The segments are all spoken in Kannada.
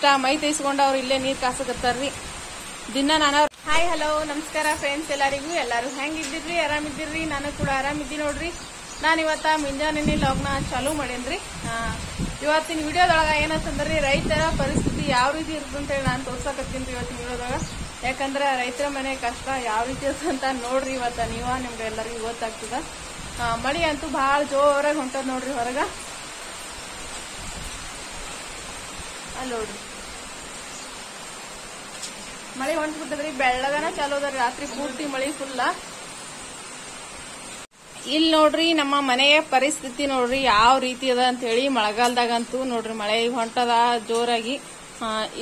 ಇಷ್ಟ, ಮೈ ತೈಸ್ಕೊಂಡು ಅವ್ರು ಇಲ್ಲೇ ನೀರ್ ಕಾಸಕತ್ತಾರ್ರಿ ದಿನ ನಾನು ಹಾಯ್ ಹಲೋ ನಮಸ್ಕಾರ ಫ್ರೆಂಡ್ಸ್ ಎಲ್ಲರಿಗೂ. ಎಲ್ಲರೂ ಹೆಂಗಿದ್ದಿರ್ರಿ ಆರಾಮಿದ್ದಿರ್ರಿ ನಾನು ಕೂಡ ಆರಾಮಿದ್ದೀನಿ ನೋಡ್ರಿ. ನಾನು ಇವತ್ತ ಮುಂಜಾನೆ ಲಾಗ್ನ ಚಾಲೂ ಮಾಡೇನ್ರಿ. ಇವತ್ತಿನ ವಿಡಿಯೋದೊಳಗ ಏನಂತಂದ್ರಿ ರೈತರ ಪರಿಸ್ಥಿತಿ ಯಾವ ರೀತಿ ಇರ್ತಂತೇಳಿ ನಾನು ತೋರ್ಸಕತ್ತೀನಿ ಇವತ್ತಿನ ವಿಡಿಯೋದಾಗ ಯಾಕಂದ್ರೆ ರೈತರ ಮನೆ ಕಷ್ಟ ಯಾವ ರೀತಿ ಅಂತ ನೋಡ್ರಿ ಇವತ್ತ ನೀವ, ನಿಮ್ಗೆ ಎಲ್ಲರಿಗೂ ಗೊತ್ತಾಗ್ತದ. ಮಳಿ ಅಂತೂ ಭಾಳ ಜೋರಾಗಿ ಹೊಂಟದ ನೋಡ್ರಿ ಹೊರಗ. ಅಲ್ಲಿ ನೋಡ್ರಿ ಮಳಿ ಹೊಂಟ್ಬಿಟ್ಟದ್ರಿ ಬೆಳ್ಳಗನ ಚಾಲೋ ಅದ, ರಾತ್ರಿ ಪೂರ್ತಿ ಮಳಿ ಫುಲ್ಲ ಇಲ್ಲಿ ನೋಡ್ರಿ ನಮ್ಮ ಮನೆಯ ಪರಿಸ್ಥಿತಿ ನೋಡ್ರಿ, ಯಾವ ರೀತಿ ಅದ ಅಂತ ಹೇಳಿ ಮಳೆಗಾಲದಾಗಂತೂ ನೋಡ್ರಿ ಮಳೆ ಹೊಂಟದ ಜೋರಾಗಿ.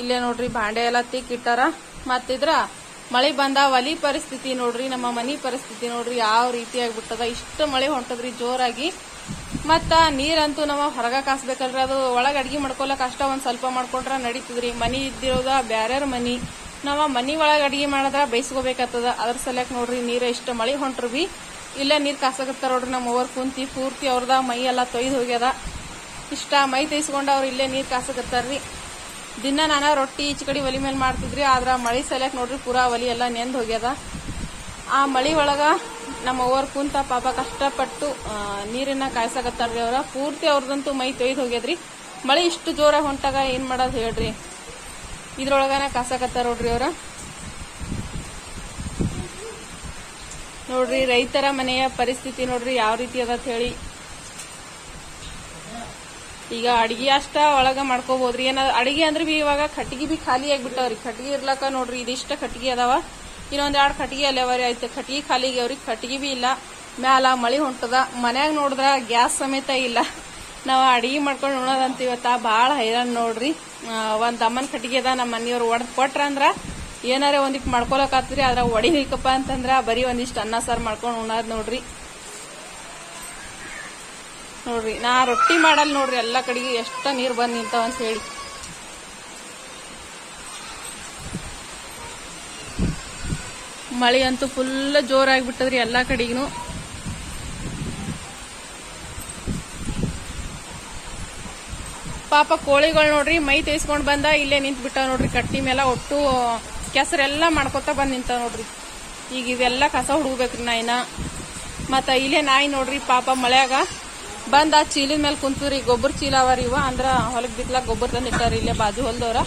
ಇಲ್ಲೇ ನೋಡ್ರಿ ಬಾಂಡೆ ಎಲ್ಲ ತಿಕ್ಕಿಟ್ಟಾರ ಮತ್ತಿದ್ರ ಮಳೆ ಬಂದ ಒಲಿ ಪರಿಸ್ಥಿತಿ ನೋಡ್ರಿ, ನಮ್ಮ ಮನಿ ಪರಿಸ್ಥಿತಿ ನೋಡ್ರಿ ಯಾವ ರೀತಿ ಆಗ್ಬಿಟ್ಟದ. ಇಷ್ಟ ಮಳೆ ಹೊಂಟದ್ರಿ ಜೋರಾಗಿ. ಮತ್ತ ನೀರಂತೂ ನಮ್ಮ ಹೊರಗ ಕಾಸ್ಬೇಕಲ್ರಿ, ಅದು ಒಳಗ ಅಡ್ಗಿ ಮಾಡ್ಕೊಳಕ್ ಅಷ್ಟ ಒಂದ್ ಸ್ವಲ್ಪ ಮಾಡ್ಕೊಂಡ್ರ ನಡೀತದ್ರಿ. ಮನಿ ಇದ್ದಿರೋದ ಬ್ಯಾರ್ಯಾರ ಮನಿ. ನಾವ ಮನಿ ಒಳಗ ಅಡಿಗೆ ಮಾಡಿದ್ರ ಬೇಯಿಸ್ಕೋಬೇಕಾಗ್ತದ. ಅದ್ರ ಸಲಕ್ ನೋಡ್ರಿ, ನೀರ ಇಷ್ಟ ಮಳಿ ಹೊಂಟ್ರಿ ಬಿ. ಇಲ್ಲೇ ನೀರ್ ಕಾಸಾಕತ್ತಾರ ನೋಡ್ರಿ ನಮ್ಮ ಓವರ್ ಕುಂತಿ, ಪೂರ್ತಿ ಅವ್ರದ ಮೈ ಎಲ್ಲಾ ತೊಯ್ದು ಹೋಗ್ಯದ. ಇಷ್ಟ ಮೈ ತೈಸ್ಕೊಂಡ ಅವ್ರು ಇಲ್ಲೇ ನೀರ್ ಕಾಸಾಕತ್ತಾರ್ರಿ ದಿನ ನಾನು ರೊಟ್ಟಿ ಈಚ ಕಡೆ ಒಲಿ ಮೇಲೆ ಮಾಡ್ತಿದ್ರಿ, ಆದ್ರ ಮಳಿ ಸಲಕ್ ನೋಡ್ರಿ ಪೂರಾ ಒಲಿ ಎಲ್ಲ ನೆಂದ್ ಹೋಗ್ಯದ. ಆ ಮಳಿ ಒಳಗ ನಮ್ಮ ಓವರ್ ಕುಂತ ಪಾಪ ಕಷ್ಟಪಟ್ಟು ನೀರಿನ ನೀರನ್ನ ಕಾಯ್ಸಾಕತ್ತಾರ್ರಿ ಅವ್ರ. ಪೂರ್ತಿ ಅವ್ರದಂತೂ ಮೈ ತೊಯ್ದು ಹೋಗ್ಯದ್ರಿ. ಮಳಿ ಇಷ್ಟು ಜೋರಾಗಿ ಹೊಂಟಾಗ ಏನ್ ಮಾಡೋದು ಹೇಳ್ರಿ? ಇದ್ರೊಳಗನ ಕಾಸಕತ್ತಾರ ನೋಡ್ರಿ ಅವ್ರ. ನೋಡ್ರಿ ರೈತರ ಮನೆಯ ಪರಿಸ್ಥಿತಿ ನೋಡ್ರಿ ಯಾವ ರೀತಿ ಅದ ಹೇಳಿ. ಈಗ ಅಡಿಗೆ ಅಷ್ಟ ಒಳಗ ಮಾಡ್ಕೋಬಹುದ್ರಿ ಏನ ಅಡಿಗೆ ಅಂದ್ರೆ ಬಿ ಇವಾಗ ಕಟ್ಟಿಗೆ ಬಿ ಖಾಲಿ ಆಗ್ಬಿಟ್ಟವ್ರಿ. ಕಟ್ಟಿಗೆ ಇರ್ಲಕ್ಕ ನೋಡ್ರಿ ಇದಿಷ್ಟ ಕಟ್ಟಿಗೆ ಅದಾವ. ಇನ್ನೊಂದ್ ಎರಡ್ ಕಟ್ಟಿಗೆ ಅಲ್ಲವರಿ ಆಯ್ತು. ಕಟ್ಟಿಗೆ ಖಾಲಿಗೆ ಅವ್ರಿಗೆ ಕಟ್ಟಿಗೆ ಬಿ ಇಲ್ಲ. ಮ್ಯಾಲ ಮಳಿ ಹೊಂಟದ. ಮನ್ಯಾಗ ನೋಡಿದ್ರ ಗ್ಯಾಸ್ ಸಮೇತ ಇಲ್ಲ. ನಾವ್ ಅಡಿಗೆ ಮಾಡ್ಕೊಂಡು ಉಣೋದಂತ ಇವತ್ತ ಬಾಳ ಹೈರಾಣ ನೋಡ್ರಿ. ಒಂದ್ ಅಮ್ಮನ ಕಟ್ಟಿಗೆ ಅದ ನಮ್ಮ ಮನೆಯವ್ರು ಒಡದ್ ಕೊಟ್ರ ಅಂದ್ರ ಏನಾರ ಒಂದಿಕ್ ಮಾಡ್ಕೊಳಕ್ ಆತ್ರಿ ಅದ್ರ ಒಡಿಲಿಕ್ಕಪ್ಪ ಅಂತಂದ್ರ ಬರೀ ಒಂದಿಷ್ಟು ಅನ್ನ ಸಾರು ಮಾಡ್ಕೊಂಡು ಉಣದ್ ನೋಡ್ರಿ. ನೋಡ್ರಿ, ನಾ ರೊಟ್ಟಿ ಮಾಡಲ್ ನೋಡ್ರಿ, ಎಲ್ಲಾ ಕಡೆಗೆ ಎಷ್ಟ ನೀರ್ ಬಂದ್ ನಿಂತಾವ ಅಂತ ಹೇಳಿ. ಮಳಿ ಅಂತೂ ಫುಲ್ ಜೋರಾಗ್ಬಿಟ್ಟದ್ರಿ ಎಲ್ಲಾ ಕಡೆಗೂ ಪಾಪ ಕೋಳಿಗಳು ನೋಡ್ರಿ, ಮೈ ತೇಸ್ಕೊಂಡ್ ಬಂದ, ಇಲ್ಲೇ ನಿಂತ್ ಬಿಟ್ಟ ನೋಡ್ರಿ. ಕಟ್ಟಿ ಮೇಲೆ ಒಟ್ಟು ಕೆಸರೆಲ್ಲ ಮಾಡ್ಕೊತ ಬಂದ್ ನಿಂತ ನೋಡ್ರಿ. ಈಗ ಇವೆಲ್ಲ ಕಸ ಹುಡುಗ್ಬೇಕ್ರಿ ನಾಯಿನ. ಮತ್ತ ಇಲ್ಲೇ ನಾಯಿ ನೋಡ್ರಿ, ಪಾಪ ಮಳೆಯಾಗ. ಬಂದ ಆ ಚೀಲದ ಮೇಲೆ ಕುಂತದ್ರಿ ಗೊಬ್ಬರ ಚೀಲ ಅವರಿ ಇವ. ಅಂದ್ರ ಹೊಲಕ್ ಬಿತ್ಲಾಕ್ ಗೊಬ್ಬರ ತಂದಿಟ್ಟಾರ ಇಲ್ಲೇ ಬಾಜು ಹೊಲ್ದವ್ರ.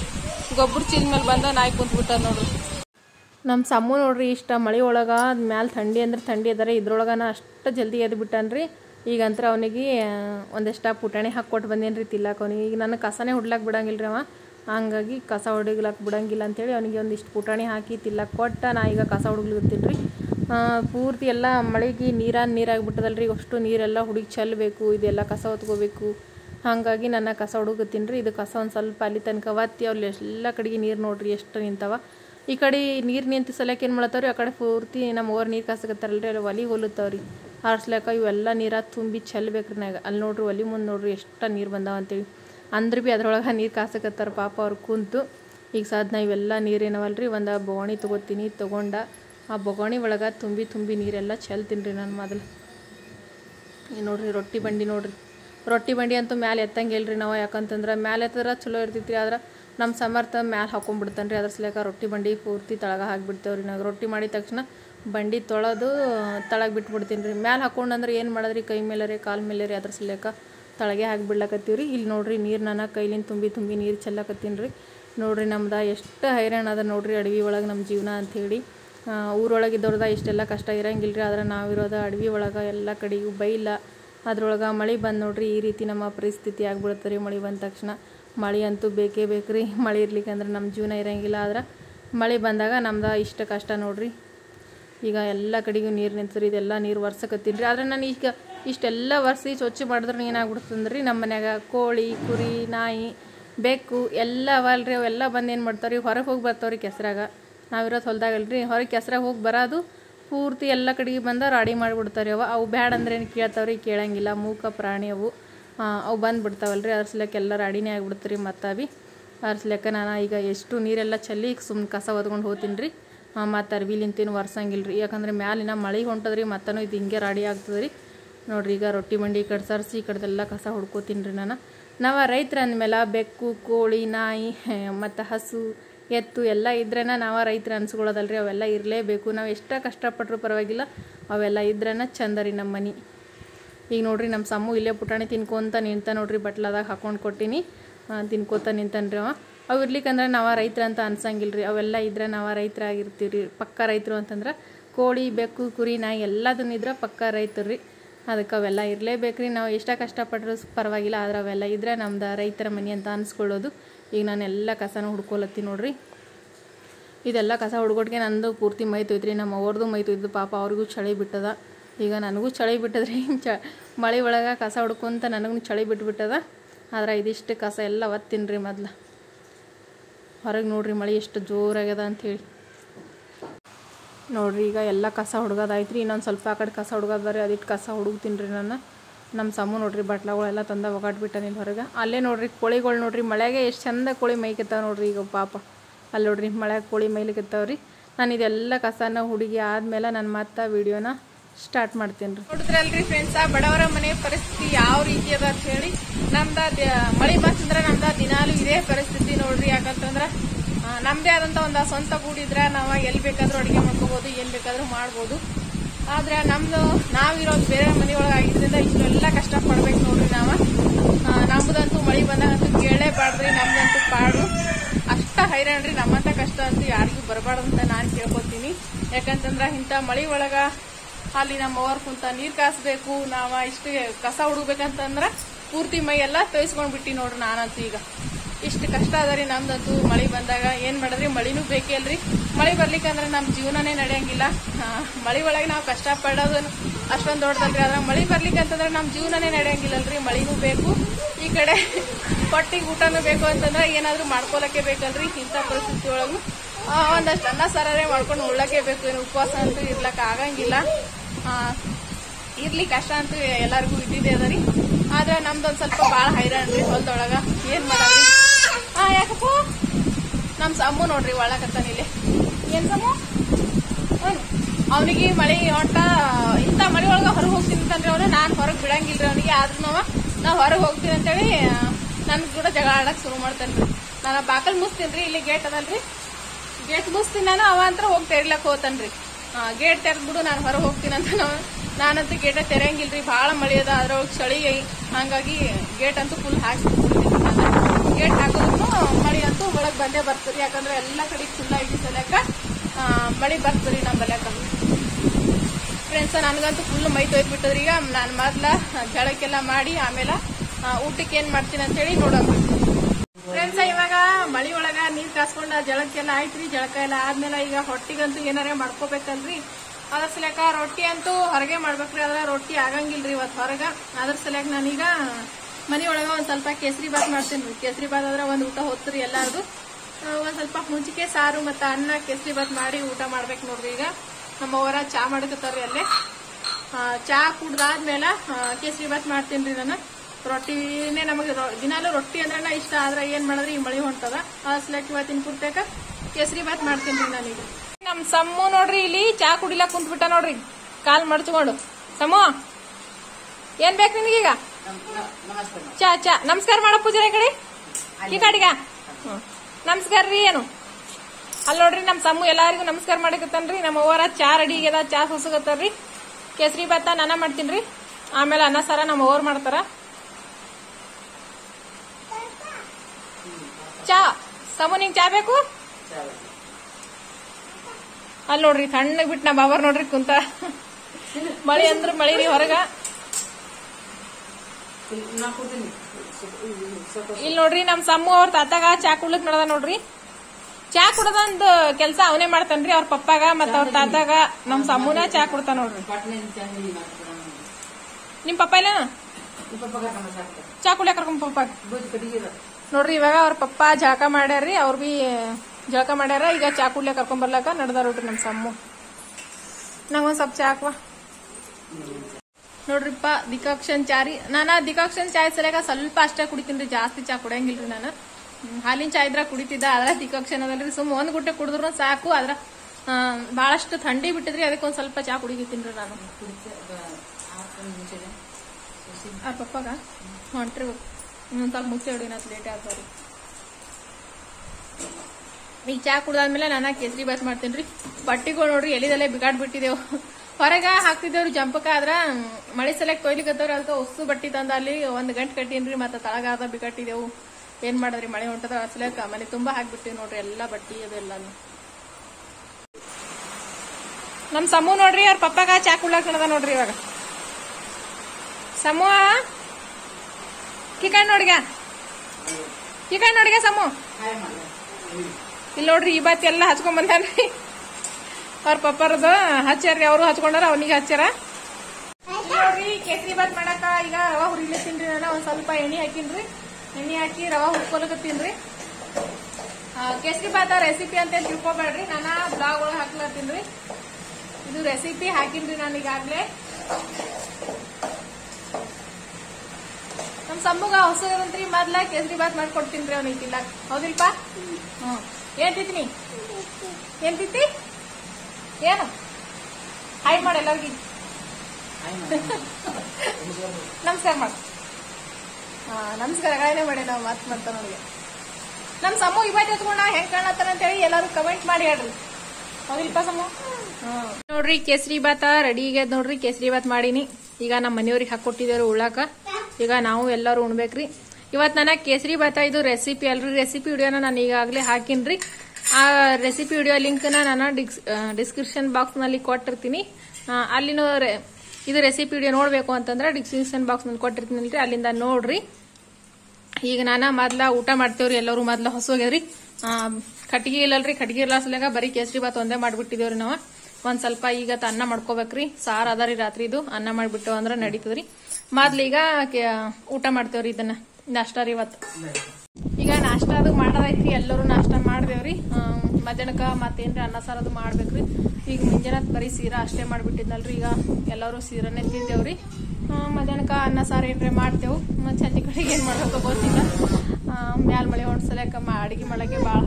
ಗೊಬ್ಬರ ಚೀಲ ಮೇಲೆ ಬಂದ ನಾಯಿ ಕುಂತ್ ಬಿಟ್ಟಾರ ನೋಡ್ರಿ. ನಮ್ಮ ಸಮ್ಮು ನೋಡ್ರಿ, ಇಷ್ಟ ಮಳೆ ಒಳಗ ಮ್ಯಾಲ ಥಂಡಿ ಅಂದ್ರೆ ಥಂಡಿ ಅದಾರ. ಇದ್ರೊಳಗನ ಅಷ್ಟ ಜಲ್ದಿ ಎದ್ದು ಬಿಟ್ಟಾನ್ರಿ. ಈಗಂತ್ರ ಅವನಿಗೆ ಒಂದಷ್ಟು ಪುಟಾಣಿ ಹಾಕ್ಕೊಟ್ಟು ಬಂದೇನು ರೀ ತಿಲ್ಲಾಕ ಅವನಿಗೆ. ಈಗ ನನ್ನ ಕಸನೇ ಹುಡ್ಲಾಕ್ ರೀ ಅವ. ಹಂಗಾಗಿ ಕಸ ಹುಡುಗ್ಲಕ್ಕೆ ಬಿಡಂಗಿಲ್ಲ ಅಂತೇಳಿ ಅವನಿಗೆ ಒಂದಿಷ್ಟು ಪುಟಾಣಿ ಹಾಕಿ ತಿಲ್ಲಕ್ ಕೊಟ್ಟ ನಾ ಈಗ ಕಸ ಹುಡುಗ್ಲಿಕತ್ತೀನಿ ಪೂರ್ತಿ ಎಲ್ಲ ಮಳೆಗೆ ನೀರಾನ್ ನೀರಾಗ್ಬಿಟ್ಟದಲ್ರಿ. ಅಷ್ಟು ನೀರೆಲ್ಲ ಹುಡುಗಿ ಚೆಲ್ಲಬೇಕು ಇದೆಲ್ಲ ಕಸ ಹೊತ್ಕೋಬೇಕು. ಹಾಗಾಗಿ ನನ್ನ ಕಸ ಹುಡುಗತ್ತೀನಿ ರೀ. ಇದು ಕಸ ಒಂದು ಸ್ವಲ್ಪ ಅಲ್ಲಿ ತನಕ ಒತ್ತಿ ಅವ್ರು ಎಲ್ಲ ಕಡೆಗೆ ನೀರು ನೋಡ್ರಿ ಎಷ್ಟು ನಿಂತವ. ಈ ಕಡೆ ನೀರು ನಿಂತು ಸಲಕ್ಕೆ ಏನು ಮಾಡತ್ತವ್ರಿ ಆ ಕಡೆ ಪೂರ್ತಿ ನಮ್ಮ ಓರ್ ನೀರು ಕಸಗತ್ತಾರಲ್ರಿ ಅಲ್ಲಿ ಒಲಿ ಹೋಲುತ್ತವ್ರಿ. ಆರ್ಸ್ಲಕ್ಕ ಇವೆಲ್ಲ ನೀರಾಗ ತುಂಬಿ ಚೆಲ್ಬೇಕ್ರಿ ನಾಗ ಅಲ್ಲಿ ನೋಡ್ರಿ ಒಲಿ ಮುಂದೆ ನೋಡ್ರಿ ಎಷ್ಟು ನೀರು ಬಂದಾವ ಅಂತೇಳಿ. ಅಂದ್ರೆ ಭೀ ಅದ್ರೊಳಗೆ ನೀರು ಕಾಸಕತ್ತಾರ ಪಾಪ ಅವ್ರು ಕುಂತು. ಈಗ ಸಾಧ್ನ ಇವೆಲ್ಲ ನೀರೇನವಲ್ರಿ ಒಂದು ಬೊಗಣಿ ತೊಗೋತೀನಿ, ತೊಗೊಂಡ. ಆ ಬೊಗಣಿ ಒಳಗೆ ತುಂಬಿ ತುಂಬಿ ನೀರೆಲ್ಲ ಚೆಲ್ತೀನಿ ರೀ ನಾನು ಮೊದಲು. ನೋಡ್ರಿ ರೊಟ್ಟಿ ಬಂಡಿ ನೋಡ್ರಿ. ರೊಟ್ಟಿ ಬಂಡಿ ಅಂತೂ ಮ್ಯಾಲೆ ಎತ್ತಂಗಿಲ್ರಿ ನಾವು, ಯಾಕಂತಂದ್ರೆ ಮ್ಯಾಲೆ ಎತ್ತಿದ್ರೆ ಚಲೋ ಇರ್ತೈತ್ರಿ, ಆದ್ರೆ ನಮ್ಮ ಸಮರ್ಥ ಮ್ಯಾಲೆ ಹಾಕೊಂಡ್ಬಿಡ್ತಾನೆ ರೀ ಅದ್ರ ಸಲಕ ರೊಟ್ಟಿ ಬಂಡಿ ಪೂರ್ತಿ ತಳಗ ಹಾಕಿಬಿಡ್ತೇವ್ರಿ ನಾವು. ರೊಟ್ಟಿ ಮಾಡಿದ ತಕ್ಷಣ ಬಂಡಿ ತೊಳೆದು ತಳಗೆ ಬಿಟ್ಬಿಡ್ತೀನಿ ರೀ. ಮ್ಯಾಲೆ ಹಾಕೊಂಡಂದ್ರೆ ಏನು ಮಾಡೋದ್ರಿ? ಕೈ ಮೇಲೆ ರೀ, ಕಾಲು ಮೇಲೆ ರೀ ಅದ್ರ ಸಲಕ ತಳಗೆ ಹಾಕ್ಬಿಡ್ಲಕತ್ತೀವಿ ರೀ ಇಲ್ಲಿ ನೋಡ್ರಿ ನೀರು ನನ್ನ ಕೈಲಿಂದ ತುಂಬಿ ತುಂಬಿ ನೀರು ಚೆಲ್ಲಕತ್ತೀನಿ ರೀ. ನೋಡಿರಿ ನಮ್ದು ಎಷ್ಟು ಹೈರಾಣ ಅದ ನೋಡಿರಿ ಅಡವಿ ಒಳಗೆ ನಮ್ಮ ಜೀವನ ಅಂಥೇಳಿ ಊರೊಳಗೆ ಇದ್ದವ್ರದ ಇಷ್ಟೆಲ್ಲ ಕಷ್ಟ ಇರಂಗಿಲ್ಲ ರೀ ಆದ್ರೆ ನಾವಿರೋದು ಅಡವಿ ಒಳಗೆ ಎಲ್ಲ ಕಡೆಗೂ ಬೈಲ. ಅದ್ರೊಳಗೆ ಮಳೆ ಬಂದು ನೋಡ್ರಿ ಈ ರೀತಿ ನಮ್ಮ ಪರಿಸ್ಥಿತಿ ಆಗ್ಬಿಡುತ್ತೆ ರೀ ಮಳೆ ಬಂದ ತಕ್ಷಣ. ಮಳೆ ಅಂತೂ ಬೇಕೇ ಬೇಕು ರೀ ಮಳೆ ಇರ್ಲಿಕ್ಕೆ ಅಂದ್ರೆ ನಮ್ಮ ಜೀವನ ಇರೋಂಗಿಲ್ಲ, ಆದ್ರೆ ಮಳೆ ಬಂದಾಗ ನಮ್ದು ಇಷ್ಟು ಕಷ್ಟ ನೋಡ್ರಿ. ಈಗ ಎಲ್ಲ ಕಡೆಗೂ ನೀರು ನಿಂತದ್ರಿ ಇದೆಲ್ಲ ನೀರು ಒರ್ಸಕತ್ತೀನಿ. ರೀ ಆದರೆ ನಾನು ಈಗ ಇಷ್ಟೆಲ್ಲ ಒರೆಸಿ ಸ್ವಚ್ಛ ಮಾಡಿದ್ರೆ ಏನಾಗ್ಬಿಡ್ತಂದ್ರಿ ನಮ್ಮ ಮನ್ಯಾಗ ಕೋಳಿ, ಕುರಿ, ನಾಯಿ, ಬೆಕ್ಕು, ಎಲ್ಲ ಅವಲ್ರಿ ಅವೆಲ್ಲ ಬಂದು ಏನು ಮಾಡ್ತಾವ್ರಿ, ಹೊರಗೆ ಹೋಗಿ ಬರ್ತಾವ್ರಿ ಕೆಸ್ರಾಗ. ನಾವಿರೋದು ಹೊಲ್ದಾಗಲ್ರಿ ಹೊರಗೆ ಕೆಸ್ರಾಗ ಹೋಗಿ ಬರೋದು, ಪೂರ್ತಿ ಎಲ್ಲ ಕಡೆಗೆ ಬಂದು ರಾಡಿ ಮಾಡಿಬಿಡ್ತಾರೆ ಅವ. ಅವು ಬ್ಯಾಡ ಅಂದ್ರೆ ಏನು ಕೇಳ್ತಾವ್ರಿ, ಕೇಳಂಗಿಲ್ಲ. ಮೂಕ, ಪ್ರಾಣಿ ಅವು ಅವು ಬಂದು ಬಿಡ್ತಾವಲ್ರಿ ಎಲ್ಲ ರಾಡಿನೇ ಆಗಿಬಿಡ್ತೀರಿ ಮತ್ತು ಅವಿ. ಅದ್ರ ಸಲಕ್ಕೆ ನಾನು ಈಗ ಎಷ್ಟು ನೀರೆಲ್ಲ ಚೆಲ್ಲಿ ಸುಮ್ಮನೆ ಕಸ ಒದ್ಕೊಂಡು ಹೋಗ್ತೀನಿ ರೀ. ಮತ್ತು ಅರ್ವಿಲಿಂತೇನು ಒರ್ಸಂಗಿಲ್ಲ ರೀ ಯಾಕಂದ್ರೆ ಮ್ಯಾಲಿನ ಮಳೆ ಹೊಂಟದ್ರಿ ಮತ್ತೂ ಇದು ಹಿಂಗೆ ರಾಡಿ ಆಗ್ತದೆ ರೀ ನೋಡ್ರಿ, ಈಗ ರೊಟ್ಟಿ ಮಂಡಿ ಈ ಕಡೆ ಸರ್ಸಿ, ಈ ಕಡೆದೆಲ್ಲ ಕಸ ಹುಡ್ಕೋತೀನಿ ರೀ ನಾನು. ನಾವು ರೈತ್ರ ಅಂದಮೇಲೆ ಬೆಕ್ಕು, ಕೋಳಿ, ನಾಯಿ ಮತ್ತು ಹಸು, ಎತ್ತು ಎಲ್ಲ ಇದ್ರೇನ ನಾವು ರೈತ್ರ ಅನ್ಸ್ಕೊಳ್ಳೋದಲ್ಲ ರೀ ಅವೆಲ್ಲ ಇರಲೇಬೇಕು. ನಾವು ಎಷ್ಟೇ ಕಷ್ಟಪಟ್ಟರು ಪರವಾಗಿಲ್ಲ, ಅವೆಲ್ಲ ಇದ್ರೇನ ಚಂದ ರೀ ನಮ್ಮ ಮನೆ. ಈಗ ನೋಡ್ರಿ ನಮ್ಮ ಸಮ್ಮು ಇಲ್ಲೇ ಪುಟಾಣಿ ತಿನ್ಕೊತ ನಿಂತ ನೋಡ್ರಿ, ಬಟ್ಲದಾಗ ಹಾಕೊಂಡು ಕೊಟ್ಟಿನಿ. ತಿನ್ಕೋತ ನಿಂತನ್ರಿ ಅವ. ಅವು ಇರ್ಲಿಕ್ಕಂದ್ರೆ ನಾವು ರೈತರ ಅಂತ ಅನ್ಸಂಗಿಲ್ಲ ರೀ ಅವೆಲ್ಲ ಇದ್ರೆ ನಾವು ರೈತರಾಗಿರ್ತೀವಿ ರೀ ಪಕ್ಕ ರೈತರು ಅಂತಂದ್ರೆ ಕೋಳಿ, ಬೆಕ್ಕು, ಕುರಿ, ನಾಯಿ ಎಲ್ಲದನ್ನಿದ್ರೆ ಪಕ್ಕ ರೈತರು ರೀ ಅದಕ್ಕೆ ಅವೆಲ್ಲ ಇರಲೇಬೇಕ್ರಿ. ನಾವು ಎಷ್ಟೇ ಕಷ್ಟಪಟ್ಟರು ಪರವಾಗಿಲ್ಲ, ಆದ್ರೆ ಅವೆಲ್ಲ ಇದ್ರೆ ನಮ್ದು ರೈತರ ಮನೆ ಅಂತ ಅನ್ಸ್ಕೊಳ್ಳೋದು. ಈಗ ನಾನು ಎಲ್ಲ ಕಸನ ಹುಡ್ಕೊಲತ್ತೀನಿ ನೋಡ್ರಿ. ಇದೆಲ್ಲ ಕಸ ಹುಡ್ಕೊಟ್ಗೆ ನಂದು ಪೂರ್ತಿ ಮೈ ತೊಯ್ತ್ರಿ. ನಮ್ಮ ಅವ್ರದ್ದು ಮೈ ತೊಯ್ದು ಪಾಪ ಅವ್ರಿಗೂ ಚಳಿ ಬಿಟ್ಟದ. ಈಗ ನನಗೂ ಚಳಿ ಬಿಟ್ಟದ್ರಿ. ಚ ಮಳೆ ಒಳಗೆ ಕಸ ಹುಡ್ಕೊಂತ ನನಗೂ ಚಳಿ ಬಿಟ್ಬಿಟ್ಟದ. ಆದ್ರೆ ಇದಿಷ್ಟು ಕಸ ಎಲ್ಲ ಒತ್ತೀನಿ ರೀ ಮೊದ್ಲು. ಹೊರಗೆ ನೋಡ್ರಿ ಮಳೆ ಎಷ್ಟು ಜೋರಾಗ್ಯದ ಅಂಥೇಳಿ ನೋಡ್ರಿ ಈಗ ಎಲ್ಲ ಕಸ ಹುಡ್ಗೋದಾಯ್ತು ರೀ ಇನ್ನೊಂದು ಸ್ವಲ್ಪ ಆ ಕಡೆ ಕಸ ಬರ್ರಿ ಅದಿಟ್ಟು ಕಸ ಹುಡುಗ್ತೀನಿ ರೀ ನಾನು ನಮ್ಮ ಸಮೂ ನೋಡ್ರಿ ಬಟ್ಲಗಳೆಲ್ಲ ತಂದ ಒಗಾಟ್ಬಿಟ್ಟಾನ ಇಲ್ಲಿ ಹೊರಗೆ. ಅಲ್ಲೇ ನೋಡ್ರಿ ಕೋಳಿಗಳು ನೋಡ್ರಿ ಮಳೆಗೆ ಎಷ್ಟು ಚಂದ ಕೋಳಿ ಮೈಕೆತ್ತಾವ ನೋಡ್ರಿ ಈಗ ಪಾಪ. ಅಲ್ಲಿ ನೋಡ್ರಿ ಮಳೆಗೆ ಕೋಳಿ ಮೈಲಿಕತ್ತಾವ ರೀ ನಾನು ಇದೆಲ್ಲ ಕಸನ ಹುಡುಗಿ ಆದಮೇಲೆ ನಾನು ಮತ್ತೆ ವಿಡಿಯೋನ ಸ್ಟಾರ್ಟ್ ಮಾಡ್ತೀನಿ ರೀ. ನೋಡಿದ್ರಲ್ರಿ ಫ್ರೆಂಡ್ಸ್ ಆ ಬಡವರ ಮನೆ ಪರಿಸ್ಥಿತಿ ಯಾವ ರೀತಿ ಅದ ಅಂತ ಹೇಳಿ, ನಮ್ದ ಮಳೆ ಬಂತಂದ್ರ ನಮ್ದ ದಿನಾಲು ಇದೇ ಪರಿಸ್ಥಿತಿ ನೋಡ್ರಿ. ಯಾಕಂತಂದ್ರ ನಮ್ದೇ ಆದಂತ ಒಂದು ಸ್ವಂತ ಗೂಡಿದ್ರ ನಾವ ಎಲ್ಲಿ ಬೇಕಾದ್ರೂ ಅಡಿಗೆ ಮಾಡ್ಕೋಬಹುದು ಏನ್ ಬೇಕಾದ್ರೂ ಮಾಡ್ಬೋದು. ಆದ್ರೆ ನಮ್ದು, ನಾವಿರೋದು ಬೇರೆ ಮನೆಯೊಳಗೆ ಆಗಿದ್ರಿಂದ ಇಷ್ಟೆಲ್ಲ ಕಷ್ಟ ಪಡ್ಬೇಕು ನೋಡ್ರಿ ನಾವ. ನಮ್ದಂತೂ ಮಳಿ ಬಂದಾಗಂತೂ ಬಾಡ್ರಿ ನಮ್ದಂತೂ ಪಾಡು ಅಷ್ಟ ಹೈರಾಣ್ರಿ, ನಮ್ಮಂತ ಕಷ್ಟ ಅಂತೂ ಯಾರಿಗೂ ಬರಬಾರ್ದು ಅಂತ ನಾನು ಕೇಳ್ಕೊತೀನಿ. ಯಾಕಂತಂದ್ರ ಇಂಥ ಮಳಿ ಒಳಗ ಅಲ್ಲಿ ನಮ್ಮ ಅವ್ರ ಕುಂತ ನೀರ್ ಕಾಸ್ಬೇಕು, ನಾವ ಇಷ್ಟು ಕಸ ಹುಡುಗ್ಬೇಕಂತಂದ್ರ ಪೂರ್ತಿ ಮೈ ಎಲ್ಲಾ ತೋಯಿಸ್ಕೊಂಡ್ ಬಿಟ್ಟಿ ನೋಡ್ರಿ ನಾನಂತೂ ಈಗ. ಇಷ್ಟು ಕಷ್ಟ ಅದ ರೀ ನಮ್ದಂತೂ ಮಳಿ ಬಂದಾಗ. ಏನ್ ಮಾಡಿದ್ರಿ? ಮಳಿನೂ ಬೇಕೇ ಅಲ್ರಿ. ಮಳಿ ಬರ್ಲಿಕ್ಕಂದ್ರೆ ನಮ್ ಜೀವನನೇ ನಡೆಯಂಗಿಲ್ಲ. ಮಳಿ ಒಳಗೆ ನಾವು ಕಷ್ಟ ಪಡೋದು ಅಷ್ಟೊಂದ್ ದೊಡ್ಡದಲ್ರಿ. ಆದ್ರೆ ಮಳಿ ಬರ್ಲಿಕ್ಕಂತಂದ್ರೆ ನಮ್ ಜೀವನನೇ ನಡೆಯಂಗಿಲ್ಲಲ್ರಿ. ಮಳಿನೂ ಬೇಕು. ಈ ಕಡೆ ಹೊಟ್ಟಿಗೆ ಊಟನೂ ಬೇಕು ಅಂತಂದ್ರೆ ಏನಾದರೂ ಮಾಡ್ಕೊಳಕ್ಕೆ ಬೇಕಲ್ರಿ ಇಂಥ ಪರಿಸ್ಥಿತಿ ಒಳಗೂ ಒಂದಷ್ಟು ಅನ್ನ ಸರಾರೇ ಮಾಡ್ಕೊಂಡು ಉಳ್ಳಕ್ಕೆ ಬೇಕು. ಏನು ಉಪವಾಸ ಅಂತೂ ಇರ್ಲಕ್ಕ ಆಗಂಗಿಲ್ಲ. ಇರ್ಲಿ ಕಷ್ಟ ಅಂತ ಎಲ್ಲರಿಗೂ ಇದ್ದಿದೆ ಅದ ರೀ. ಆದ್ರೆ ನಮ್ದೊಂದ್ ಸ್ವಲ್ಪ ಬಾಳ ರೀ ಹೊಲ್ದೊಳಗ. ಏನ್ ಮಾಡದ್ರಿ? ಆ, ಯಾಕಪ್ಪ? ನಮ್ ಸಮ್ಮು ನೋಡ್ರಿ ಒಳಕತ್ತಾನ ಇಲ್ಲಿ. ಏನ್ ಸಮ್ಮು? ಅವನಿಗೆ ಮಳೆ ಒಟ್ಟ ಇಂಥ ಮಳೆ ಒಳಗ ಹೊರಗೆ ಹೋಗ್ತೀನಿ ಅಂತಂದ್ರೆ ಅವನು, ನಾನ್ ಹೊರಗೆ ಬಿಡಂಗಿಲ್ರಿ ಅವನಿಗೆ. ಆದ್ರೂ ನಾವ ಹೊರಗೆ ಹೋಗ್ತೀನಿ ಅಂತೇಳಿ ನನ್ ಕೂಡ ಜಗಳ ಆಡಕ್ ಶುರು ಮಾಡ್ತೇನ್ರಿ. ನಾನು ಬಾಕಲ್ ಮುಸ್ತೀನ್ರಿ ಇಲ್ಲಿ ಗೇಟ್ ಅದಲ್ರಿ. ಗೇಟ್ ಮುಸ್ತೀನಿ ನಾನು ಅವ ಅಂತ ಹೋಗಿ ತೆರಿಲಕ್ ಹೋತನ್ರಿ. ಗೇಟ್ ತೆರೆದ್ಬಿಡು, ನಾನು ಹೊರಗೆ ಹೋಗ್ತೀನಿ ಅಂತ ನಾವು ನಾನಂತೂ ಗೇಟ ತೆರೆಯಂಗಿಲ್ರಿ, ಭಾಳ ಮಳೆ ಅದ, ಅದ್ರೊಳಗೆ ಚಳಿ ಹಂಗಾಗಿ ಗೇಟ್ ಅಂತೂ ಫುಲ್ ಹಾಕಿ ಗೇಟ್ ಹಾಕೋದಕ್ಕೂ ಮಳೆ ಅಂತೂ ಒಳಗೆ ಬಂದೇ ಬರ್ತದೆ, ಯಾಕಂದ್ರೆ ಎಲ್ಲ ಕಡೆ ಫುಲ್ ಆಗಿ ಸಲಕ ಮಳೆ ಬರ್ತದ್ರಿ ನಮ್ಮ ಬಲ್ಯಾಕ. ಫ್ರೆಂಡ್ಸ್ ನನಗಂತೂ ಫುಲ್ ಮೈ ತೊಯ್ದ್ಬಿಟ್ಟದ್ರಿ ಈಗ ನಾನು ಮೊದ್ಲ ಜಳಕ್ಕೆಲ್ಲ ಮಾಡಿ, ಆಮೇಲೆ ಊಟಕ್ಕೆ ಏನ್ ಮಾಡ್ತೀನಿ ಅಂತೇಳಿ ನೋಡೋಣ. ಫ್ರೆಂಡ್ಸ್ ಇವಾಗ ಮಳಿ ಒಳಗ ನೀರ್ ಕಾಸ್ಕೊಂಡ ಜಳಕ್ಕೆಲ್ಲ ಆಯ್ತ್ರಿ, ಜಳಕ ಎಲ್ಲ ಆದ್ಮೇಲೆ ಈಗ ಹೊಟ್ಟಿಗಂತೂ ಏನಾರೇ ಮಾಡ್ಕೋಬೇಕಲ್ರಿ? ಅದ್ರ ಸಲಕ ರೊಟ್ಟಿ ಅಂತೂ ಹೊರಗೆ ಮಾಡ್ಬೇಕ್ರಿ, ಅದ್ರ ರೊಟ್ಟಿ ಆಗಂಗಿಲ್ರಿ ಇವತ್ತು ಹೊರಗ. ಅದ್ರ ಸಲಕ ನಾನೀಗ ಮನಿ ಒಳಗ ಒಂದ್ ಸ್ವಲ್ಪ ಕೇಸರಿ ಬಾತ್ ಮಾಡ್ತೀನಿ ಕೇಸರಿ ಬಾತ್ ಆದ್ರೆ ಒಂದ್ ಊಟ ಹೊತ್ರಿ ಎಲ್ಲಾರ್ದು. ಒಂದ್ ಸ್ವಲ್ಪ ಮುಂಚಿಕೆ ಸಾರು ಮತ್ತ ಅನ್ನ, ಕೇಸರಿ ಬಾತ್ ಮಾಡಿ ಊಟ ಮಾಡ್ಬೇಕು ನೋಡ್ರಿ ಈಗ. ನಮ್ಮ ಅವರ ಚಾ ಮಾಡ್ಕೊತಾರ್ರಿ ಅಲ್ಲೇ. ಚಾ ಕುಡ್ದಾದ್ಮೇಲೆ ಕೇಸರಿ ಬಾತ್ ಮಾಡ್ತೀನಿ ನಾನು. ರೊಟ್ಟಿನೇ ನಮಗೆ ದಿನಾಲು ರೊಟ್ಟಿ ಅಂದ್ರೆ ಇಷ್ಟ ಆದ್ರೆ ಏನ್ ಮಾಡಿದ್ರೆ ಈ ಮಳಿ ಹೊಂಟದ? ಅಸ್ಲಕ್ ಇವತ್ತಿನ ಕುರ್ತೇಕ ಕೇಸರಿ ಬಾತ್ ಮಾಡ್ತೀನಿ ನಾನೀಗ. ನಮ್ ಸಮ್ಮು ನೋಡ್ರಿ ಇಲ್ಲಿ ಚಾ ಕುಡಿಲ ಕುಂತ್ಬಿಟ್ಟ ನೋಡ್ರಿ. ಕಾಲ್ ಮಡ್ಚ್ಕೊಂಡು. ಸಮ್ಮು ಏನ್ ಬೇಕು ನಿನಗೀಗ? ಚಾ ಚಾ. ನಮಸ್ಕಾರ ಮಾಡ ಪೂಜಾರಿ ಕಡೆ ಈ ಕಡೆಗ. ನಮಸ್ಕಾರ ರೀ ಏನು? ಅಲ್ಲಿ ನೋಡ್ರಿ ನಮ್ ಸಮ್ಮು ಎಲ್ಲಾರಿಗೂ ನಮಸ್ಕಾರ ಮಾಡಕತ್ತನ್ರಿ ನಮ್ಮ ಅವರ ಚಾ ರೆಡಿ ಆಗ್ಯದ ಚಾ ಸುಸಗತ್ತಾರ್ರಿ ಕೇಸರಿ ಭಾತ ನಾನ ರೀ. ಆಮೇಲೆ ಅನ್ನ ಸಾರ ನಮ್ಮ ಓವರ್ ಮಾಡ್ತಾರ. ಚಾ. ಸಮು ನಿಂಗೆ ಚಾ ಬೇಕು? ಅಲ್ಲಿ ನೋಡ್ರಿ ತಣ್ಣಗ್ ಬಿಟ್ಟು ನಾ ಬಾಬರ್ ನೋಡ್ರಿ ಕುಂತ. ಮಳಿ ಅಂದ್ರ ಮಳಿ ರೀ ಹೊರಗ. ಇಲ್ಲಿ ನೋಡ್ರಿ ನಮ್ ಸಮ್ಮು ಅವ್ರ ತಾತಾಗ ಚಾ ಕುಡ್ಲಕ್ ನಡ್ದ ನೋಡ್ರಿ. ಚಾ ಕುಡದಂದ್ ಕೆಲ್ಸ ಅವನೇ ಮಾಡ್ತಾನ್ರಿ ಅವ್ರ ಪಪ್ಪಾಗ ಮತ್ತ ಅವ್ರ ತಾತಾಗ. ನಮ್ ಸಮ್ಮುನ ಚಾ ಕುಡ್ತಾನ ನೋಡ್ರಿ. ನಿಮ್ ಪಪ್ಪ ಇಲ್ಲ ಚಾ ಕುಡಿಯಾಕ ಕರ್ಕೊಂಡ್ ಪಪ್ಪಾಗ. ನೋಡ್ರಿ ಇವಾಗ ಅವ್ರ ಪಪ್ಪ ಜಳಕ ಮಾಡ್ಯಾರ್ರಿ ಅವ್ರ ಬಿ ಜಳಕ ಮಾಡ್ಯಾರ. ಈಗ ಚಾ ಕುಡ್ಲೆ ಕರ್ಕೊಂಡ್ ಬರ್ಲಾಕ ನಡ್ದಾರ ನೋಡ್ರಿ ನಮ್ ಸಮ್ಮು. ನಂಗೊಂದ್ ಸ್ವಲ್ಪ ಚಾ ಹಾಕ್ವಾ ನೋಡ್ರಿಪ್ಪ ದಿಕಾಕ್ಷನ್ ಚಾರಿ ರೀ. ನಾನು ದಿಕಾಕ್ಷನ್ ಚಾಯ್ ಸರಿಯಾಗ ಸ್ವಲ್ಪ ಅಷ್ಟೇ ಕುಡಿತೀನಿ ಜಾಸ್ತಿ ಚಾ ಕುಡಿಯಂಗಿಲ್ರಿ ನಾನು. ಹಾಲಿನ ಚಾ ಇದ್ರ ಕುಡಿತಿದ್ದ ಅದ್ರ ದಿಕಾಕ್ಷನ್ ಅದಲ್ರಿ. ಸುಮ್ ಒಂದ್ ಗುಟ್ಟೆ ಕುಡಿದ್ರು ಸಾಕು ಅದ್ರ ಬಹಳಷ್ಟು ಥಂಡಿ ಬಿಟ್ಟಿದ್ರಿ ಅದಕ್ಕೆ ಒಂದ್ ಸ್ವಲ್ಪ ಚಾ ಕುಡಿಗಿತ್ತೀನಿ ನಾನು. ಆ ಪಪ್ಪಾಗ? ಹೊಂಟಿರ್ಬೇಕು ಇನ್ನೊಂದು ಸ್ವಲ್ಪ ನತ್ ಲೇಟ್ ಆಗ್ತಾರೆ ಈಗ ಚಾ ಕುಡ್ದಾದ್ಮೇಲೆ ನಾನು ಕೇಸರಿ ಬಾತ್ ಮಾಡ್ತೀನಿ ರೀ. ಬಟ್ಟಿಗಳು ನೋಡ್ರಿ ಎಲ್ಲಿದಲ್ಲೇ ಬಿಗಾಡ್ ಬಿಟ್ಟಿದೆವು. ಹೊರಗ ಹಾಕ್ತಿದ್ದೇವ್ರಿ ಜಂಪಕ ಆದ್ರ ಮಳೆ ಸಲಕ್ ಕೊಯ್ಲಿಕತ್ತವ್ರಿ ಅದಕ್ಕೆ ಹೊಸು ಬಟ್ಟಿ ತಂದ ಅಲ್ಲಿ ಒಂದ್ ಗಂಟೆ ಕಟ್ಟಿನ್ರಿ ಮತ್ತೆ ತಳಗಾದ ಬಿಗಟ್ಟಿದೆವು. ಏನ್ ಮಾಡದ್ರಿ, ಮಳೆ ಹೊಂಟದ ಅಸಲಕ್ಕ ಮನೆ ತುಂಬಾ ಹಾಕ್ಬಿಟ್ಟಿವಿ ನೋಡ್ರಿ, ಎಲ್ಲಾ ಬಟ್ಟಿ ಅದೆಲ್ಲಾನು ನಮ್ ಸಮೂ ನೋಡ್ರಿ, ಅವ್ರ ಪಪ್ಪಾಗ ಚಾ ಕುಡ್ಲಾಕ್ ನೋಡ್ರಿ ಇವಾಗ. ಸಮೂಹ ಕಿಕಣ್ ನೋಡಿಗ. ಕಿಕಾಯ್ ನೋಡಿಗ ಸಮು. ಇಲ್ಲಿ ನೋಡ್ರಿ ಈ ಬಾತಿ ಎಲ್ಲ ಹಚ್ಕೊಂಡ್ ಬಂದ್ರಿ ಅವ್ರ ಪಪ್ಪರದು ಹಚ್ಚಾರ್ರಿ ಅವರು ಹಚ್ಕೊಂಡಾರ, ಅವನಿಗೆ ಹಚ್ಚಾರ ನೋಡ್ರಿ ಕೇಸರಿ ಬಾತ್ ಮಾಡಾಕ ಈಗ ರವಾ ತಿನ್ರಿ ನಾನು, ಒಂದ್ ಸ್ವಲ್ಪ ಎಣ್ಣೆ ಹಾಕಿನ್ರಿ. ಎಣ್ಣೆ ಹಾಕಿ ರವಾ ಹುರ್ಕೊಲಕ ತಿನ್ರಿ. ಕೇಸರಿ ಬಾತ್ ರೆಸಿಪಿ ಅಂತ ತಿಳ್ಕೊಬೇಡ್ರಿ. ನಾನು ಬ್ಲಾಗ್ ಒಳಗೆ ತಿನ್ರಿ ಇದು ರೆಸಿಪಿ ಹಾಕಿನ್ರಿ ನಾನು ಈಗಾಗ್ಲೇ. ನಮ್ ಸಮ್ಮಗ ಹೊಸದಂತ್ರಿ ಮೊದ್ಲ ಕೇಸರಿ ಬಾತ್ ಮಾಡ್ಕೊಡ್ತೀನಿ ಅವ್ನಿಗೆ ತಿನ್ನಕ್ ಹೌದಿಲ್ಪ? ಹ್ಮ್. ಏನ್ ಏನ್ ಹಾಯ್ ಮಾಡಿ ಎಲ್ಲರಿಗಿ. ನಮಸ್ಕಾರ ಮಾಡ. ನಮಸ್ಕಾರ, ಗಾಯನೆ ಮಾಡಿ, ನಾವು ಮಾತು ಮಾಡ್ತಾ ನೋಡಿ ನಮ್ ಸಮ್ಮು ಇವತ್ತು ಎತ್ಕೊಂಡ ಹೆಂಗ್ ಕಾಣತ್ತಾರ ಅಂತ ಹೇಳಿ ಎಲ್ಲಾರು ಕಮೆಂಟ್ ಮಾಡಿ ಹೇಳ್ರಿ. ಹೌದಿಲ್ಪ ಸಮ್ಮು. ನೋಡ್ರಿ, ಕೇಸರಿ ಬಾತ ರೆಡಿ ಆಗ್ಯದ ನೋಡ್ರಿ, ಕೇಸರಿ ಬಾತ್ ಮಾಡೀನಿ. ಈಗ ನಮ್ಮ ಮನೆಯವ್ರಿಗೆ ಹಾಕೊಟ್ಟಿದ್ದೇವ್ರಿ ಉಳ್ಳಾಕ. ಈಗ ನಾವು ಎಲ್ಲರೂ ಉಣ್ಬೇಕ್ರಿ. ಇವತ್ ನಾನು ಕೇಸರಿ ಭಾತ ಇದು ರೆಸಿಪಿ ಅಲ್ರಿ. ರೆಸಿಪಿ ವಿಡಿಯೋನ ನಾನು ಈಗಾಗಲೇ ಹಾಕಿನ್ರಿ. ಆ ರೆಸಿಪಿ ವಿಡಿಯೋ ಲಿಂಕ್ನ ನಾನು ಡಿಸ್ಕ್ರಿಪ್ಷನ್ ಬಾಕ್ಸ್ನಲ್ಲಿ ಕೊಟ್ಟಿರ್ತೀನಿ. ಅಲ್ಲಿನ ಇದು ರೆಸಿಪಿ ವಿಡಿಯೋ ನೋಡ್ಬೇಕು ಅಂತಂದ್ರೆ ಡಿಸ್ಕ್ರಿಪ್ಷನ್ ಬಾಕ್ಸ್ನಲ್ಲಿ ಕೊಟ್ಟಿರ್ತೀನಿ ಅಲ್ಲಿಂದ ನೋಡ್ರಿ. ಈಗ ನಾನು ಮೊದ್ಲ ಊಟ ಮಾಡ್ತೇವ್ರಿ. ಎಲ್ಲರೂ ಮೊದ್ಲ ಹೊಸೋಗ್ಯದ್ರಿ ಕಟ್ಗಿ ಇಲ್ಲಲ್ರಿ. ಕಟ್ಗಿ ಇಲ್ಲ ಸಲ್ಯಾಗ ಬರೀ ಕೇಸರಿ ಭಾತ್ ಒಂದೇ ಮಾಡ್ಬಿಟ್ಟಿದೇವ್ರಿ ನಾವ. ಒಂದ್ ಸ್ವಲ್ಪ ಈಗ ಅನ್ನ ಮಾಡ್ಕೋಬೇಕ್ರಿ. ಸಾರ್ ಅದಾರಿ ರಾತ್ರಿ ಇದು. ಅನ್ನ ಮಾಡ್ಬಿಟ್ಟು ಅಂದ್ರ ನಡೀತದ್ರಿ. ಮೊದ್ಲ ಈಗ ಕೆ- ಊಟ ಮಾಡ್ತೇವ್ರಿ ಇದನ್ನ. ನಾಷ್ಟ ರೀ ಇವತ್ತು. ಈಗ ನಾಷ್ಟ ಅದು ಮಾಡೋದೈತ್ರಿ. ಎಲ್ಲರೂ ನಾಷ್ಟ ಮಾಡ್ದೇವ್ರಿ. ಮಧ್ಯಾಹ್ನಕ ಮತ್ತೇನ್ರಿ ಅನ್ನ ಸಾರ್ ಅದು ಮಾಡ್ಬೇಕ್ರಿ. ಈಗ ಮುಂಜಾನೆ ಬರೀ ಸೀರಾ ಅಷ್ಟೇ ಮಾಡ್ಬಿಟ್ಟಿದ್ನಲ್ರಿ. ಈಗ ಎಲ್ಲರೂ ಸೀರನ್ನೇ ತಿಂದೇವ್ರಿ ಮಧ್ಯಾಹ್ನಕ ಅನ್ನ ಸಾರು ಏನ್ರಿ ಮಾಡ್ತೇವು. ಚಂದಿ ಕಡೆಗೆ ಏನ್ ಮಾಡ್ಬೇಕು ಗೊತ್ತಿಲ್ಲ. ಮ್ಯಾಲ ಮಳೆ ಹೊಣ್ಸಲಕ್ಕ ಅಡಿಗೆ ಮಾಡಕ್ಕೆ ಭಾಳ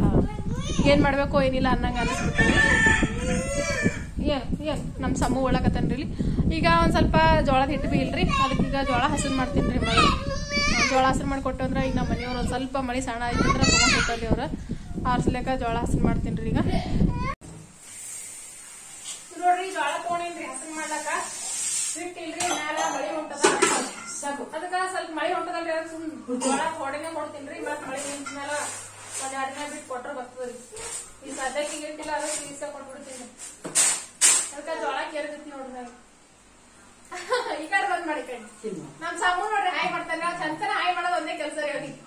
ಏನ್ ಮಾಡ್ಬೇಕು ಏನಿಲ್ಲ ಅನ್ನಂಗ ಅನಿಸ್ಬಿಟ್ಟವ್ರಿ ಏನ್ ಏನು ನಮ್ಮ ಒಳಗತ್ತನ್ರಿ ಈಗ ಒಂದ್ ಸ್ವಲ್ಪ ಜೋಳದ ಹಿಟ್ಟು ಬಿ ಇಲ್ರಿ ಅದಕ್ಕೆ ಈಗ ಜೋಳ ಹಸನ್ ಮಾಡ್ತೀನ್ರಿ ಮಳೆ. ಆ, ಜೋಳ ಹಸಿರು ಮಾಡ್ಕೊಟ್ಟು ಅಂದ್ರೆ ಈಗ ನಮ್ಮ ಮನೆಯವ್ರು ಒಂದ್ ಸ್ವಲ್ಪ ಮಳೆ ಸಣ್ಣ ಐತಿ ಅಂದ್ರ ಅವ್ರು ಅವ್ರ. ಆರ್ಸ್ಲೆಕ್ಕ ಜೋಳ ಮಾಡ್ತೀನಿ ರೀ ಈಗ. ನೋಡ್ರಿ ಜೋಳ ತಗೊಂಡೇನ್ರಿ ಹಸಿರು ಮಾಡ್ಲಾಕ. ಹಿಟ್ ಇಲ್ರಿ ಮ್ಯಾಲ ಮಳಿ ಹೊಂಟದ. ಅದಕ್ಕ ಸ್ವಲ್ಪ ಮಳೆ ಹೊಂಟದಲ್ರಿ ಅದಕ್ಕೆ ಸುಮ್ ಜೋಳ ಹೊಡೆನೆ ಕೊಡ್ತೀನಿ ಮತ್ತ ಮಳೆ ನಿಂತ ಮ್ಯಾಲ ಒಂದ್ ಎರಡ್ ದಿನ ಬಿಟ್ಟು ಕೊಟ್ರ ಬರ್ತದ್ರಿ. ಈ ಸದ್ಯಕ್ಕೆ ಇಟ್ಟಿಲ್ಲ ಅದಕ್ಕೆ ಈಸ ಕೊಟ್ಬಿಡ್ತೀನಿ. ಅದಕ್ಕ ಜೋಳ ಕೇರ್ಗತ್ತಿ ನೋಡ್ರಿ ನಾನು ಈ ಕಡೆ ಬಂದ್ ಮಾಡಿ ಕಣ್ ನಮ್ ಸಾಮು ನೋಡ್ರಿ ಹಾಯ್ ಮಾಡ್ತಾನೆ. ಚಂತನ ಹಾಯ್ ಮಾಡೋದು ಒಂದೇ ಕೆಲಸ ರೀ ಅವ್ರಿಗೆ.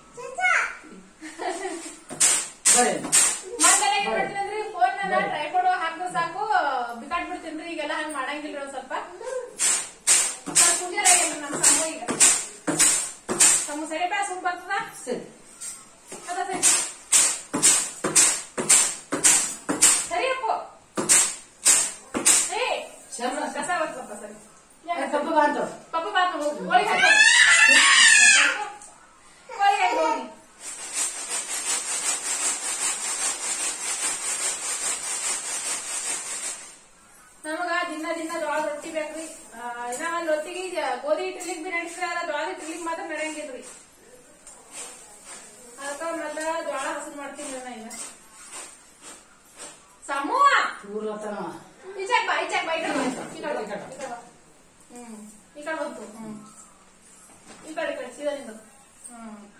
ಹ್ಮ್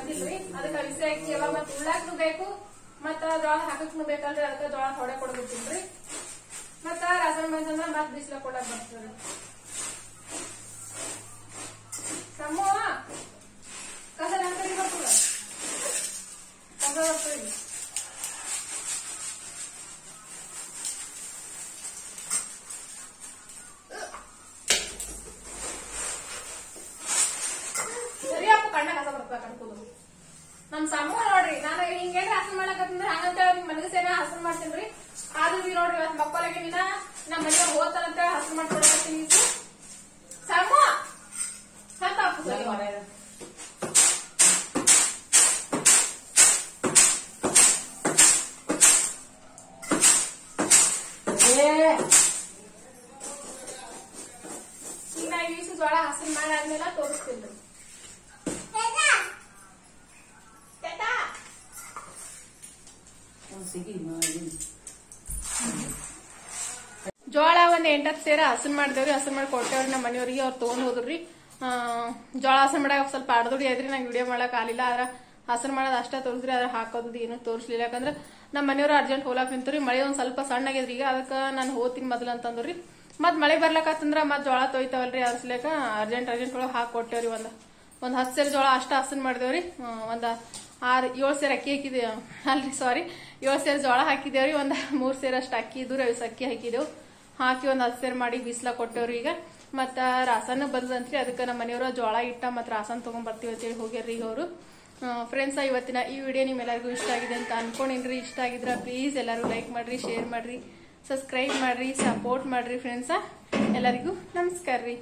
ಬಂದಿಲ್ರಿ ಅದಕ್ಕ ಅವಿಸೆ ಹಾಕಿ ಅವ ಮತ್ತ ಉಳ್ಳಾಕ್ನು ಬೇಕು, ಮತ್ತ ಜೋಳ ಹಾಕಕ್ನು ಬೇಕಲ್ರಿ, ಅದಕ್ಕ ಜೋಳ ಹೊಡೆ ಕೊಡ್ಬೇಕಿಲ್ರಿ ಮತ್ತ ರಾಸನ್ ಬಂತಂದ್ರ ಮತ್ ಬಿಸಿಲ ಕೊಡಕ್ ಬರ್ತದ್ರಿ. ತಮ್ಮ ಜೋಳ ಹಸನ್ ಮಾಡಾದ್ಮೇಲೆ ತೋರಿಸ್ತೀನಿ. ರೀ ಜೋಳ ಒಂದ್ ಎಂಟತ್ತು ಸೇರ ಹಸನ್ ಮಾಡಿದೇವ್ರಿ ಹಸನ್ ಮಾಡಿ ಕೊಟ್ಟೇವ್ರಿ ನಮ್ಮ ಮನೆಯವ್ರಿಗೆ ಅವ್ರು ತಗೊಂಡ್ ಹೋದ್ರಿ. ಜೋಳ ಹಸನ್ ಮಾಡಾಕ ಸ್ವಲ್ಪ ಅಡ್ದುಡಿ ಐತ್ರಿ ನಂಗೆ ವಿಡಿಯೋ ಮಾಡಕ್ ಆಗಿಲ್ಲ ಆದ್ರ ಹಸನ್ ಮಾಡೋದ್ ಅಷ್ಟೇ ತೋರಿಸ್ರಿ ಅದ್ರ ಹಾಕೋದು ಏನು ತೋರಿಸ್ಲಿಲ್ಲ. ಯಾಕಂದ್ರ ನಮ್ಮ ಮನೆಯವ್ರು ಅರ್ಜೆಂಟ್ ಹೋಗ್ಲಾಕ್ ನಿಂತ್ರಿ ಮಳೆ ಒಂದ್ ಸ್ವಲ್ಪ ಸಣ್ಣ ಈಗ ಅದಕ್ಕ ನಾನು ಹೋಗ್ತೀನಿ ಮೊದಲು ಅಂತಂದ್ರಿ. ಮತ್ ಮಳೆ ಬರ್ಲಕತ್ತಂದ್ರ ಮತ್ ಜೋಳ ತೊಯ್ತಾವಲ್ರಿ ಅರ್ಸ್ಲೇಕ. ಅರ್ಜೆಂಟ್ ಅರ್ಜೆಂಟ್ ಒಳಗ್ ಹಾಕಿ ಕೊಟ್ಟೇವ್ರಿ ಒಂದ್ ಒಂದ್ ಹತ್ತು ಸೇರ್ ಜೋಳ ಅಷ್ಟ ಹಸನ್ ಮಾಡಿದೇವ್ರಿ. ಒಂದ್ ಆರ್, ಏಳು ಸೇರ್ ಅಕ್ಕಿ ಹಾಕಿದೇವ್ ಅಲ್ರಿ ಸಾರಿ ಏಳು ಸೇರ್ ಜೋಳ ಹಾಕಿದೇವ್ರಿ, ಒಂದ್ ಮೂರ್ ಸೇರ್ ಅಷ್ಟ ಅಕ್ಕಿ ಇದ್ದು ರವಿಸ್ ಅಕ್ಕಿ ಹಾಕಿದೇವ್. ಹಾಕಿ ಒಂದ್ ಹತ್ತು ಸೇರ್ ಮಾಡಿ ಬಿಸಿಲ ಕೊಟ್ಟೇವ್ರಿ ಈಗ. ಮತ್ತ ರಾಸನ್ ಬಂದ್ರಿ ಅದಕ್ಕೆ ನಮ್ಮ ಮನೆಯವರು ಜೋಳ ಇಟ್ಟ ಮತ್ತು ರಾಸನ್ ತಗೊಂಡ್ ಬರ್ತೀವಿ ಅಂತೇಳಿ ಹೋಗ್ಯಾರ್ರಿ ಈಗ ಅವರು ಫ್ರೆಂಡ್ಸ್ ಇವತ್ತಿನ ಈ ವಿಡಿಯೋ ನಿಮ್ಮೆಲ್ಲರಿಗೂ ಇಷ್ಟ ಆಗಿದೆ ಅಂತ ಅನ್ಕೊಂಡಿನ್ರಿ. ಇಷ್ಟ ಆಗಿದ್ರ ಪ್ಲೀಸ್ ಎಲ್ಲರೂ ಲೈಕ್ ಮಾಡ್ರಿ ಶೇರ್ ಮಾಡ್ರಿ. ಸಬ್ಸ್ಕ್ರೈಬ್ ಮಾಡ್ರಿ ಸಪೋರ್ಟ್ ಮಾಡ್ರಿ ಫ್ರೆಂಡ್ಸ ಎಲ್ಲರಿಗೂ ನಮಸ್ಕಾರ ರೀ.